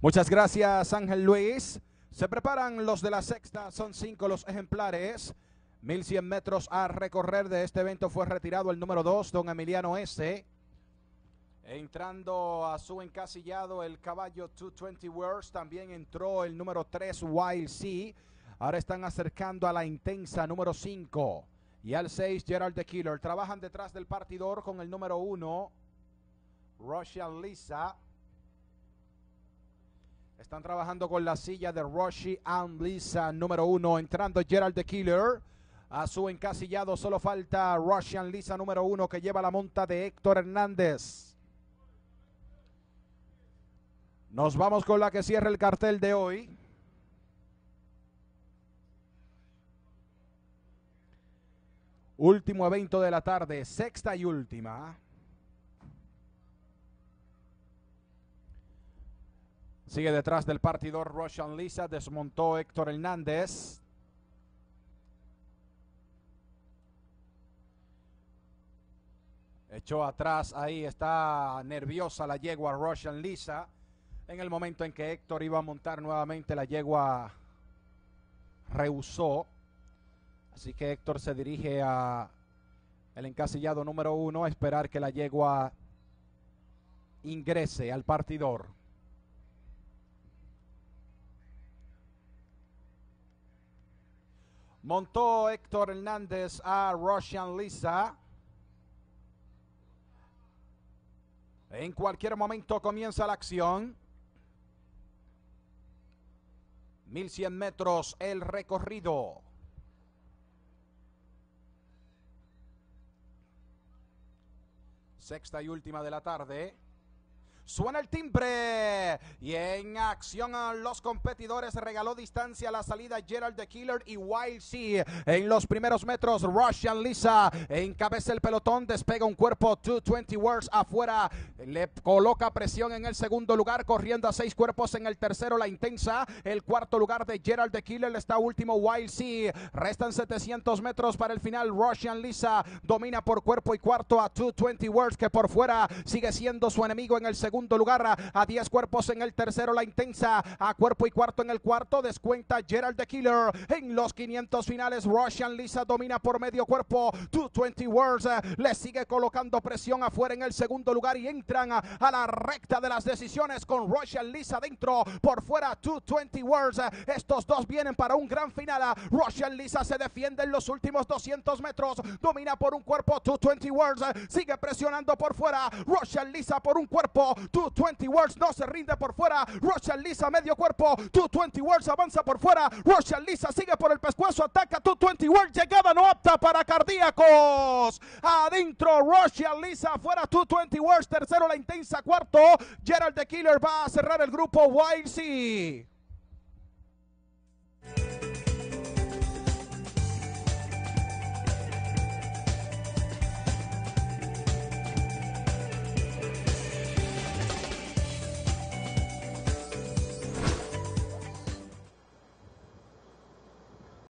Muchas gracias, Ángel Luis. Se preparan los de la sexta, son cinco los ejemplares. 1100 metros a recorrer de este evento fue retirado el número 2, don Emiliano S. Entrando a su encasillado el caballo 220 Words, también entró el número 3, Wild Sea. Ahora están acercando a la intensa número 5 y al 6, Gerald the Killer. Trabajan detrás del partidor con el número 1, Russian Lisa. Están trabajando con la silla de Roshi and Lisa, número uno. Entrando Gerald the Killer. A su encasillado solo falta Russian Lisa, número uno, que lleva la monta de Héctor Hernández. Nos vamos con la que cierra el cartel de hoy. Último evento de la tarde, sexta y última. Sigue detrás del partidor Roshan Lisa. Desmontó Héctor Hernández. Echó atrás. Ahí está nerviosa la yegua Roshan Lisa. En el momento en que Héctor iba a montar nuevamente la yegua rehusó. Así que Héctor se dirige a el encasillado número uno a esperar que la yegua ingrese al partidor. Montó Héctor Hernández a Russian Lisa. En cualquier momento comienza la acción. 1100 metros el recorrido. Sexta y última de la tarde. Suena el timbre y en acción los competidores regaló distancia a la salida Gerald the Killer y Wild Sea. En los primeros metros Russian Lisa encabeza el pelotón, despega un cuerpo 220 words afuera, le coloca presión en el segundo lugar, corriendo a seis cuerpos en el tercero la intensa, el cuarto lugar de Gerald the Killer está último Wild Sea. Restan 700 metros para el final. Russian Lisa domina por cuerpo y cuarto a 220 words que por fuera sigue siendo su enemigo en el segundo lugar a 10 cuerpos en el tercero la intensa a cuerpo y cuarto en el cuarto descuenta Gerald the Killer. En los 500 finales Russian Lisa domina por medio cuerpo 220 Words eh, le sigue colocando presión afuera en el segundo lugar y entran a, la recta de las decisiones con Russian Lisa dentro por fuera 220 Words eh, estos dos vienen para un gran final Russian Lisa se defiende en los últimos 200 metros domina por un cuerpo 220 Words eh, sigue presionando por fuera Russian Lisa por un cuerpo 220 Words no se rinde por fuera. Rochelle Lisa medio cuerpo. 220 Words avanza por fuera. Rochelle Lisa sigue por el pescuezo. Ataca 220 Words. Llegada no apta para cardíacos. Adentro Rochelle Lisa. Fuera 220 Words. Tercero la intensa. Cuarto. Gerald the Killer va a cerrar el grupo Sea.